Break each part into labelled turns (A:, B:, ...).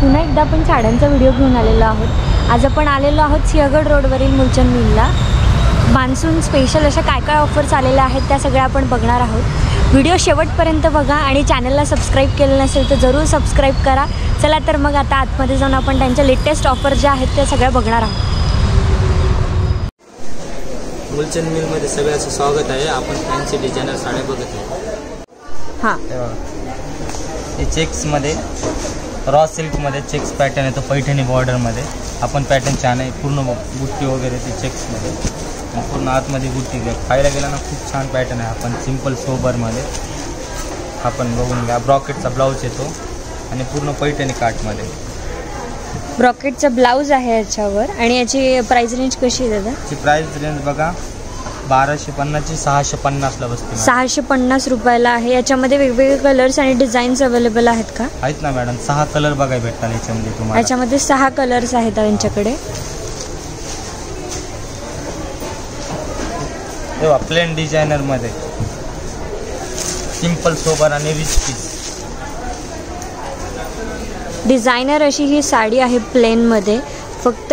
A: पुन्हा एकदा आपण साड्यांचा व्हिडिओ घेऊन आलेलो आहोत. आज आपण आलेलो आहोत सिंहगड रोडवरील मुलचंद मिलला मान्सून स्पेशल अशा काय काय ऑफर्स आलेल्या आहेत त्या सगळ्या आपण बघणार आहोत. व्हिडिओ शेवटपर्यंत बघा आणि चॅनलला सबस्क्राईब केलं नसेल तर जरूर सबस्क्राईब करा. चला तर मग आता आतमध्ये जाऊन आपण त्यांच्या लेटेस्ट ऑफर ज्या आहेत त्या सगळ्या बघणार आहोत.
B: मुलचंद मिलमध्ये सगळ्याचं स्वागत आहे. आपण फॅन्सी डिझायनर साड्या बघत आहे.
A: हां.
B: हे चेक्समध्ये रॉ सिल्कमध्ये चेक्स पॅटर्न येतो पैठणी बॉर्डरमध्ये आपण पॅटर्न छान आहे. पूर्ण बुट्टी वगैरे ते चेक्समध्ये पूर्ण आतमध्ये बुट्टी घ्या. खायला गेला ना खूप छान पॅटर्न आहे. आपण सिंपल सोबरमध्ये आपण बघून घ्या. ब्रॉकेटचा ब्लाऊज येतो आणि पूर्ण पैठणी काटमध्ये
A: ब्रॉकेटचा ब्लाऊज आहे याच्यावर. आणि याची प्राइस रेंज कशी आहे दादा?
B: ची प्राईस रेंज बघा. बाराशे पन्नासची सहाशे पन्नासला बसते मॅडम.
A: सहाशे पन्नास रुपयाला आहे. याच्यामध्ये वेगवेगळे कलर्स आणि डिझाईन्स अवेलेबल आहेत का?
B: आहेत ना मॅडम. सहा कलर बघायला भेटतात याच्यामध्ये तुम्हाला.
A: याच्यामध्ये सहा कलर्स आहेत यांच्याकडे.
B: तेव्हा प्लेन डिझायनरमध्ये सिंपल सोबर आणि रिच पीस
A: डिझायनर अशी ही साडी आहे प्लेनमध्ये फक्त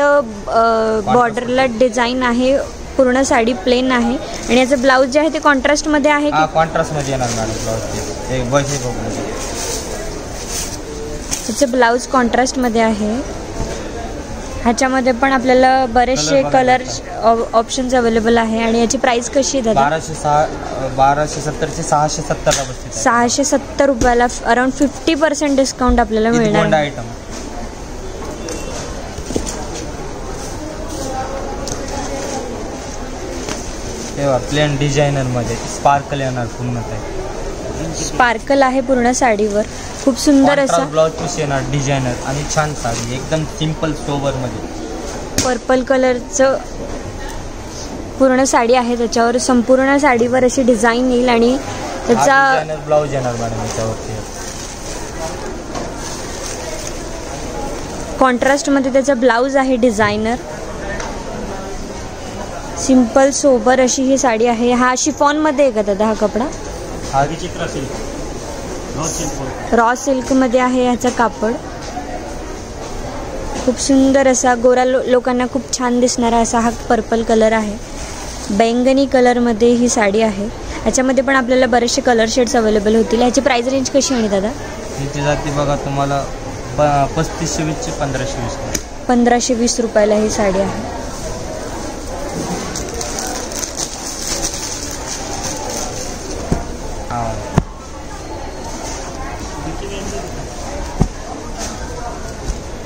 A: बॉर्डरला डिझाईन आहे पूर्ण साडी प्लेन आहे. आणि याचं ब्लाऊज जे आहे ते कॉन्ट्रास्टमध्ये आहे
B: हा कॉन्ट्रास्टमध्ये येणार मॅडम ब्लाऊज
A: ब्लाऊज कॉन्ट्रास्टमध्ये आहे. ह्याच्यामध्ये पण आपल्याला बरेचसे कलर ऑप्शन्स अवेलेबल आहे. आणि याची प्राइस कशी आहे
B: बाराशे सहा बाराशे सत्तरचे सहाशे सत्तरला बसते.
A: सहाशे सत्तर रुपयाला अराउंड फिफ्टी पर्सेंट डिस्काउंट आपल्याला मिळणार.
B: आयटम तेव्हा प्लेन डिझायनरमध्ये स्पार्कल येणार पूर्णतः.
A: स्पार्कल आहे पूर्ण साडीवर. खूप सुंदर असा.
B: ब्लाऊज पीस येणार डिझायनर आणि छान साडी. एकदम सिंपल सोबरमध्ये
A: पर्पल कलरचं पूर्ण साडी आहे. त्याच्यावर संपूर्ण साडीवर अशी डिझाईन येईल आणि त्याचा
B: डिझायनर ब्लाऊज येणार मॅडम याच्यावरती.
A: कॉन्ट्रास्टमध्ये त्याचा ब्लाऊज आहे डिझायनर सिंपल सोबर अशी ही साडी आहे. हा शिफॉनमध्ये आहे का दादा हा कपडा?
B: हा विचित्र सिल्क.
A: रॉ सिल्कमध्ये आहे ह्याचं कापड. खूप सुंदर असा गोरा लो लोकांना खूप छान दिसणारा असा हा पर्पल कलर आहे. बैंगनी कलरमध्ये ही साडी आहे. याच्यामध्ये पण आपल्याला बरेचसे कलर शेड्स अवेलेबल होतील. ह्याची प्राइस रेंज कशी आहे दादा?
B: ह्याची जाती बघा तुम्हाला प पस्तीसशे वीसचे पंधराशे वीस
A: पंधराशे वीस रुपयाला ही साडी आहे.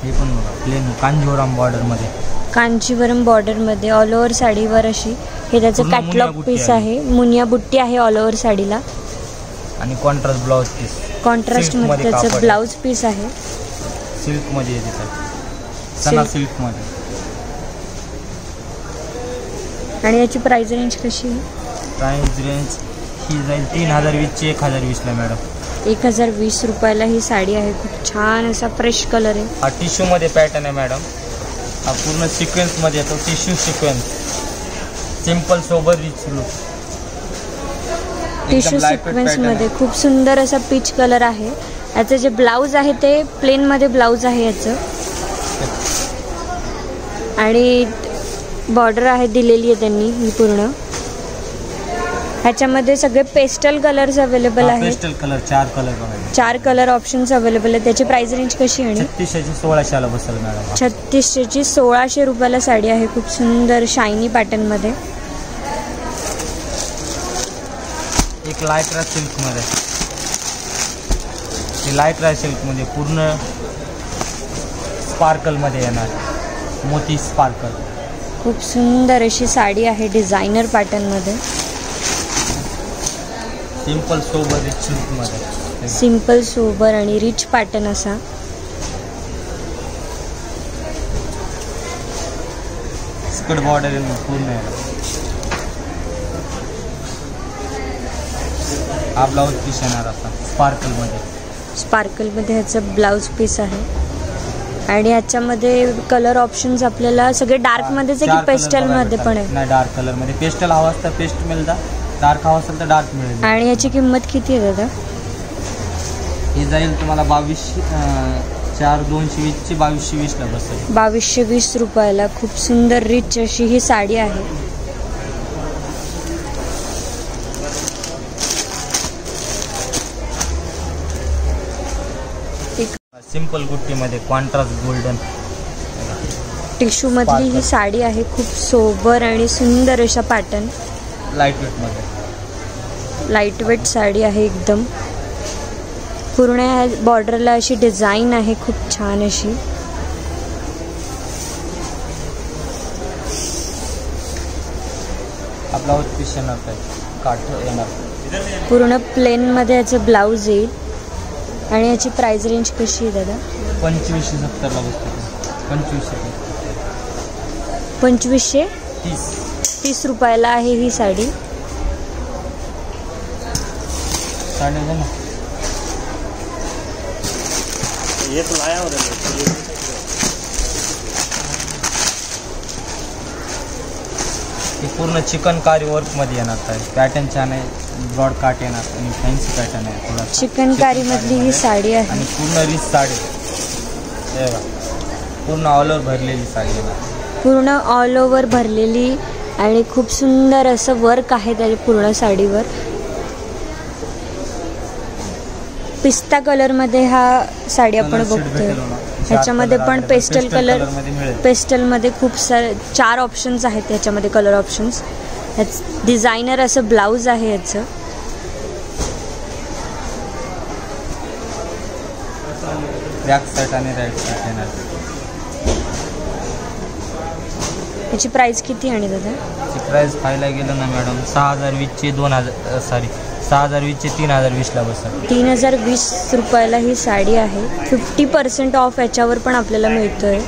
B: हे पण बघा प्लेन कांजीवरम बॉर्डरमध्ये
A: कांचीवरम बॉर्डरमध्ये ऑल ओव्हर साडीवर अशी. हे त्याचं
B: पूर्ण मुनिया
A: कॅटलॉग
B: बुट्टी
A: पीस
B: आहे.
A: आहे. मुनिया बुट्टी आहे ऑल ओव्हर साडीला.
B: आणि कॉन्ट्रास्ट ब्लाऊज पीस
A: कॉन्ट्रास्टमध्ये
B: सिल्कमध्ये
A: त्याचं
B: कापड आहे.
A: ब्लाऊज पीस आहे.
B: सिल्कमध्ये येते
A: सिल्क.
B: सिल्कमध्ये
A: आणि याची प्राइस रेंज कशी आहे?
B: प्राईस रेंज ही जाईल तीन हजार वीसची एक हजार वीसला मॅडम
A: एक हजार वीस रुपयाला ही साडी आहे. खूप छान असा फ्रेश कलर आहे.
B: हा टिश्यूमध्ये पॅटर्न आहे मॅडम हा पूर्ण सिक्वेन्समध्ये येतो tissue sequence simple sober rich look
A: tissue सिक्वेन्समध्ये खूप सुंदर असा पीच कलर आहे. याचं जे ब्लाऊज आहे ते प्लेनमध्ये ब्लाऊज आहे याचं. आणि बॉर्डर आहे दिलेली आहे त्यांनी ही पूर्ण. ह्याच्यामध्ये सगळे पेस्टल कलर्स अवेलेबल आहेत.
B: पेस्टल कलर चार कलर बघायचे
A: चार कलर ऑप्शन्स अवेलेबल आहेत. त्याची प्राइस रेंज कशी आहे? आणि
B: छत्तीसशे सोळाशे आला बसेल मॅडम.
A: छत्तीसशेची सोळाशे रुपयाला साडी आहे. खूप सुंदर शायनी पॅटर्नमध्ये
B: एक लायक्रा सिल्कमध्ये हे लायक्रा सिल्कमध्ये पूर्ण स्पार्कलमध्ये येणार. मोती स्पार्कल
A: खूप सुंदर अशी साडी आहे डिझायनर पॅटर्नमध्ये
B: सिंपल सोबर रिच सिल्कमध्ये
A: सिंपल सोबर आणि रिच पॅटर्न असा.
B: स्कट बॉर्डर पूर्ण आहे. हा ब्लाऊज पीस येणार आता स्पार्कलमध्ये
A: स्पार्कलमध्ये ह्याचं ब्लाऊज पीस आहे. आणि ह्याच्यामध्ये कलर ऑप्शन्स आपल्याला सगळे डार्कमध्येच आहे
B: चार
A: की
B: color
A: पेस्टलमध्ये
B: बघायला
A: पण. आहे?
B: नाही डार्क कलरमध्ये पेस्टल हवा असता पेस्ट मिळता. डार्क हवा असेल तर डार्क मिळेल.
A: आणि याची किंमत किती आहे दादा?
B: ही जाईल तुम्हाला बावीसशे अं, चार दोनशे वीसची बावीसशे वीसला बसेल
A: बावीसशे वीस रुपयाला खूप सुंदर रिच अशी ही साडी आहे. एक
B: सिंपल गुट्टीमध्ये कॉन्ट्रास्ट गोल्डन
A: टिश्यू मधली ही साडी आहे खूप सोबर आणि सुंदर अशा पॅटर्न
B: लाइट वेटमध्ये
A: लाइट वेट साडी आहे एकदम. पूर्ण बॉर्डरला अशी डिझाईन आहे खूप छान अशी.
B: होत पीस येणार काय? काठ येणार?
A: पूर्ण प्लेनमध्ये याचं ब्लाऊज येईल. आणि याची प्राइस रेंज कशी आहे दादा?
B: पंचवीसशे सत्तरला बसतो. पंचवीसशे.
A: पंचवीसशे?
B: तीस.
A: तीस रुपयाला आहे ही साडी.
B: साडे ना.
C: ये तो लाया हो रहा
B: ही पूर्ण चिकन कारी वर्कमध्ये येणार काय पॅटर्न छान आहे. ब्रॉड काट येणार आणि फॅन्सी पॅटर्न आहे. थोडा
A: चिकनकारी मधली ही साडी आहे.
B: आणि पूर्ण रिच साडी. बघा. पूर्ण ऑल ओव्हर भरलेली साडी येणार
A: पूर्ण ऑल ओव्हर भरलेली आणि खूप सुंदर असं वर्क आहे त्याच्या पूर्ण साडीवर. पिस्ता कलरमध्ये हा साडी आपण बघतोय. ह्याच्यामध्ये पण पेस्टल. कलर पेस्टलमध्ये खूप सारे चार ऑप्शन्स आहेत ह्याच्यामध्ये कलर ऑप्शन्स डिझायनर असं ब्लाऊज आहे याचं
B: बॅक साईड आणि राईट साईड
A: याची प्राइस किती आणि दादा?
B: ची प्राईस पाहायला गेलं ना मॅडम सहा हजार वीसचे दोन हजार सॉरी सहा हजार वीसचे तीन हजार वीसला बसतात.
A: तीन हजार वीस रुपयाला ही साडी आहे. फिफ्टी पर्सेंट ऑफ याच्यावर पण आपल्याला मिळतोय.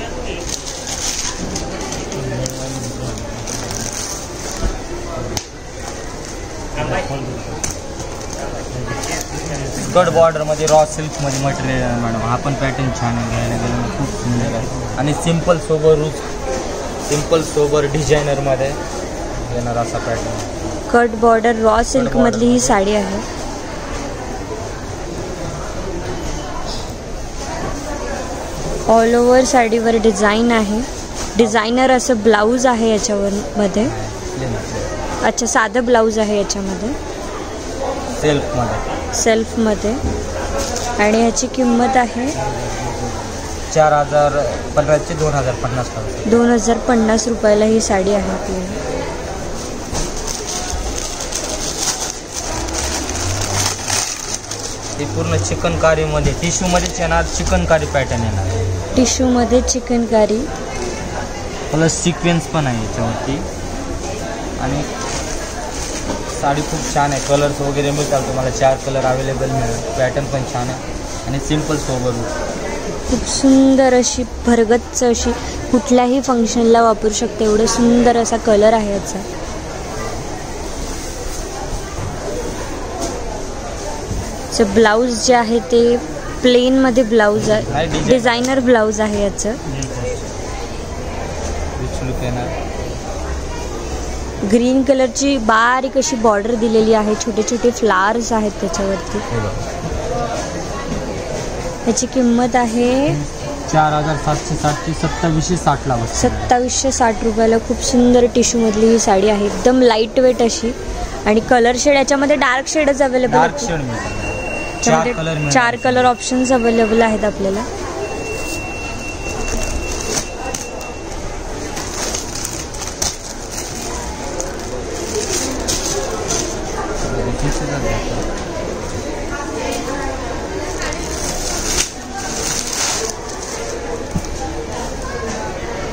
B: गड बॉर्डरमध्ये रॉ सिल्कमध्ये मटेरियल आहे मॅडम हा पण पॅटर्न छान आहे घ्यायला गेलं खूप सुंदर आहे. आणि सिंपल सोबर रूज सिंपल सोबर डिझायनरमध्ये येणार असा pattern
A: cut border raw silk मधली ही साडी आहे. ऑल ओव्हर साडीवर डिझाईन आहे. डिझायनर असं ब्लाऊज आहे याच्यावर मध्ये. अच्छा साधं ब्लाऊज आहे याच्यामध्ये.
B: सेल्फमध्ये
A: सेल्फमध्ये आणि ह्याची किंमत आहे
B: चार हजार पंधराचे दोन हजार पन्नास
A: दोन हजार पन्नास रुपयाला ही साडी आहे आपल्याला
B: ते पूर्ण चिकनकारीमध्ये टिश्यूमध्येच येणार चिकनकारी पॅटर्न येणार.
A: टिश्यूमध्ये चिकनकारी.
B: प्लस सिक्वेन्स पण आहे याच्यावरती. आणि साडी खूप छान आहे. कलर्स वगैरे मिळतात तुम्हाला चार कलर अवेलेबल मिळेल. पॅटर्न पण छान आहे. आणि सिंपल सोबर
A: खूप सुंदर अशी भरगच्च अशी कुठल्याही फंक्शनला वापरू शकते. एवढं सुंदर असा कलर आहे याचा. ब्लाऊज जे आहे ते प्लेनमध्ये ब्लाऊज आहे. डिझायनर ब्लाऊज आहे याचं. ग्रीन कलरची बारीक अशी बॉर्डर दिलेली आहे. छोटे छोटे फ्लावर्स आहेत त्याच्यावरती. याची किंमत आहे
B: चार हजार सातशे सातशे सत्तावीसशे साठला
A: सत्तावीसशे साठ रुपयाला खूप सुंदर टिश्यूमधली ही साडी आहे. एकदम लाइट वेट अशी. आणि कलर शेड याच्यामध्ये डार्क शेडच अवेलेबल
B: डार्क शेड मिळतात. चार कलर
A: चार कलर ऑप्शन्स अवेलेबल आहेत आपल्याला.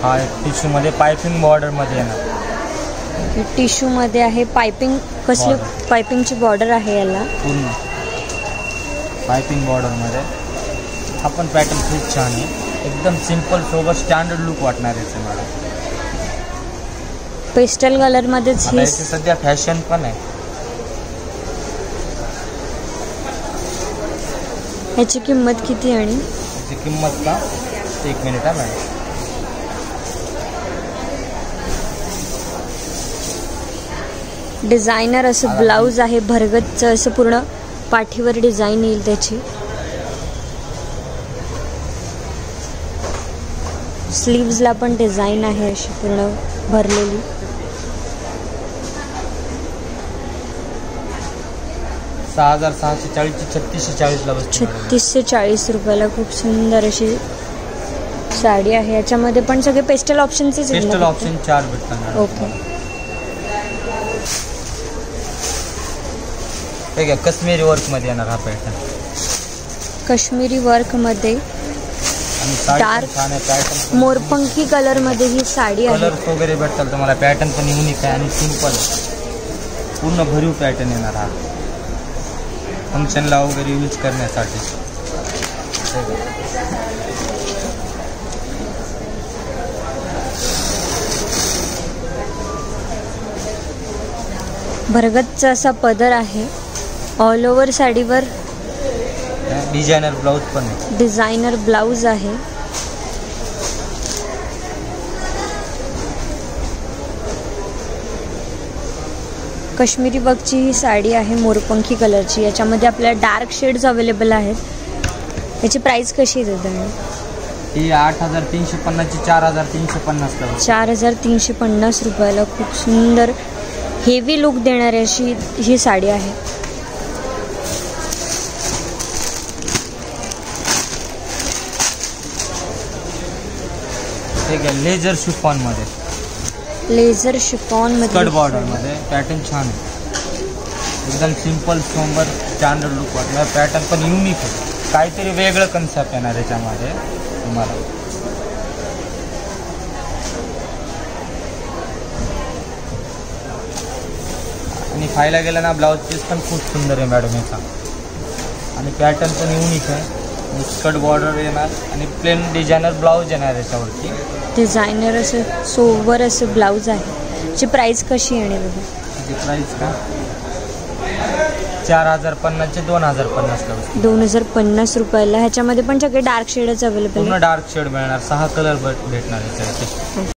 B: हा टिश्यूमध्ये पायपिंग बॉर्डरमध्ये येणार
A: टिश्यूमध्ये आहे पायपिंग कसली
B: Border.
A: पायपिंगची बॉर्डर आहे याला?
B: पूर्ण. पायपिंग बॉर्डरमध्ये. हा पण पॅटर्न खूप छान आहे. एकदम सिंपल सोबत स्टँडर्ड लुक वाटणार याचं मला.
A: पेस्टल कलरमध्येच
B: आता
A: ही
B: याची सध्या फॅशन पण आहे.
A: ह्याची किंमत किती आणि?
B: याची किंमत का? एक मिनिट हा मॅडम.
A: डिझायनर असं ब्लाऊज आहे भरगतचं असं पूर्ण पाठीवर डिझाईन येईल त्याची. स्लीव्जला पण डिझाईन आहे अशी पूर्ण भरलेली.
B: सहा हजार सहाशे चाळीसची छत्तीसशे चाळीसला.
A: छत्तीसशे चाळीस रुपयाला खूप सुंदर अशी साडी आहे. याच्यामध्ये पण सगळे पेस्टल ना?
B: पेस्टल? ऑप्शन चार भेटतात
A: ओके.
B: हे घ्या काश्मीरी वर्कमध्ये येणार हा पॅटर्न
A: काश्मीरी वर्कमध्ये
B: आणि साडी पण
A: Dark
B: छान आहे पॅटर्न
A: मोरपंखी कलरमध्ये ही साडी आहे.
B: कलर्स वगैरे भेटतात तुम्हाला पॅटर्न पण युनिक आहे आणि सिंपल पूर्ण भरीव पॅटर्न येणार हा. फंक्शनला वगैरे यूज करण्यासाठी. हे.
A: भरगतचा असा पदर आहे. ऑल ओव्हर साडीवर
B: डिझायनर ब्लाऊज पण
A: डिझायनर ब्लाऊज आहे. काश्मीरी वर्कची ही साडी आहे मोरपंखी कलरची. याच्यामध्ये आपल्याला डार्क शेड्स अवेलेबल आहेत. याची प्राइस कशी आहे
B: ही आठ हजार तीनशे पन्नासची चार हजार तीनशे पन्नासला बसते.
A: चार हजार तीनशे पन्नास रुपयाला खूप सुंदर हेवी लुक देणारी अशी ही साडी आहे.
B: आहे लेझर शिफॉनमध्ये
A: लेझर शिफॉनमध्ये
B: बॉर्डरमध्ये पॅटर्न छान आहे. एकदम सिंपल सोंबर स्टँडर्ड लुक वाटणार पॅटर्न पण युनिक आहे. काहीतरी वेगळं कन्सेप्ट येणार याच्यामध्ये. तुम्हाला. आणि खायला गेलं ना ब्लाऊज पीस पण खूप सुंदर आहे मॅडम याचा आणि पॅटर्न पण युनिक आहे. स्कर्ट बॉर्डर येणार आणि प्लेन डिझायनर ब्लाऊज येणार याच्यावरती.
A: डिझायनर असं सोवर असं ब्लाऊज आहे याची प्राइस कशी येणार
B: त्याची प्राईस का? चार हजार पन्नासचे दोन हजार पन्नासला बसते.
A: दोन हजार पन्नास रुपयाला. ह्याच्यामध्ये पण सगळे डार्क शेडच अवेलेबल
B: पूर्ण डार्क शेड मिळणार. सहा कलर भेटणार याच्यावरती.